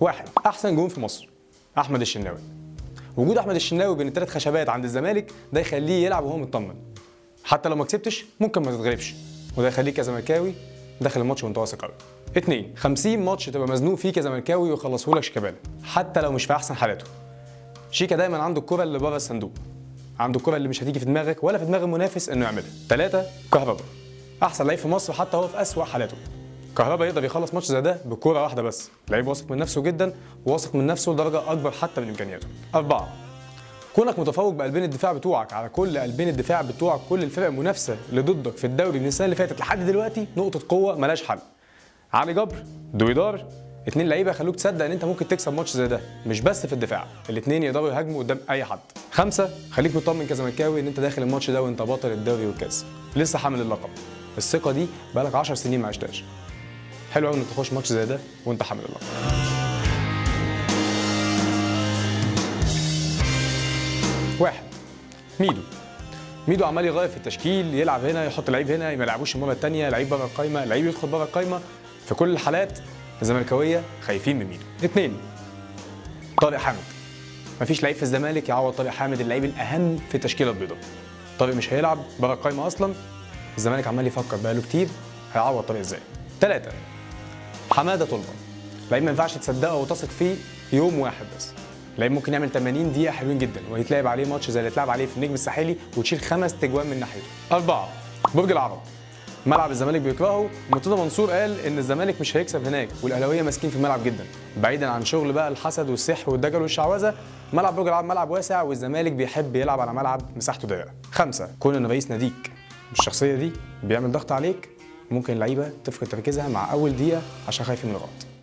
واحد. أحسن جون في مصر أحمد الشناوي. وجود أحمد الشناوي بين الثلاث خشبات عند الزمالك ده يخليه يلعب وهو مطمن. حتى لو ما كسبتش ممكن ما تتغلبش. وده يخليك كزملكاوي داخل الماتش وانت واثق قوي. اتنين 50 ماتش تبقى مزنوق فيه كزملكاوي ويخلصه لك شيكابالا حتى لو مش في أحسن حالاته. شيكا دايما عنده الكرة اللي بره الصندوق. عنده الكرة اللي مش هتيجي في دماغك ولا في دماغ المنافس إنه يعملها. ثلاثة كهربا. أحسن لعيب في مصر حتى هو في أسوأ حالاته. كهربا يقدر يخلص ماتش زي ده بكورة واحدة بس. لعيب واثق من نفسه جدا وواثق من نفسه لدرجة أكبر حتى من إمكانياته. أربعة كونك متفوق بقلبين الدفاع بتوعك على كل قلبين الدفاع بتوعك كل الفرق المنافسة اللي ضدك في الدوري من السنة اللي فاتت لحد دلوقتي نقطة قوة ملهاش حل. علي جبر دويدار اتنين لعيبة يخلوك تصدق إن أنت ممكن تكسب ماتش زي ده. مش بس في الدفاع الاتنين يقدروا يهاجموا قدام أي حد. خمسة خليك مطمن كزملكاوي إن أنت داخل الماتش ده وأنت بطل الدوري والكاس. لسه حامل اللقب. الثقة دي بقالك 10 سنين ما عشتهاش. حلو قوي إنك تخش ماتش زي ده وأنت حامل اللقب واحد. ميدو. ميدو عمال يغير في التشكيل يلعب هنا يحط لعيب هنا ما يلعبوش المرة الثانية لعيب بره القايمة لعيب يدخل بره القايمة. في كل الحالات الزملكاوية خايفين من ميدو. اثنين طارق حامد. مفيش لعيب في الزمالك يعوض طارق حامد اللعيب الأهم في التشكيلة البيضاء. طارق مش هيلعب بره القايمة أصلا. الزمالك عمال يفكر بقاله كتير هيعوض طارق إزاي. ثلاثة حمادة طلبة. لعيب ما ينفعش تصدقه وتثق فيه يوم واحد بس. لعيب ممكن يعمل 80 دقيقة حلوين جدا ويتلعب عليه ماتش زي اللي اتلعب عليه في النجم الساحلي وتشيل خمس تجوان من ناحيته. أربعة برج العرب. ملعب الزمالك بيكرهه. مرتضى منصور قال إن الزمالك مش هيكسب هناك والأهلاوية ماسكين في الملعب جدا. بعيدا عن شغل بقى الحسد والسحر والدجل والشعوذة ملعب برج العرب ملعب واسع والزمالك بيحب يلعب على ملعب مساحته ضيقة. خمسة كون ان رئيس ناديك. بالشخصيه دي بيعمل ضغط عليك؟ ممكن اللعيبة تفقد تركيزها مع أول دقيقة عشان خايفين من الغلط.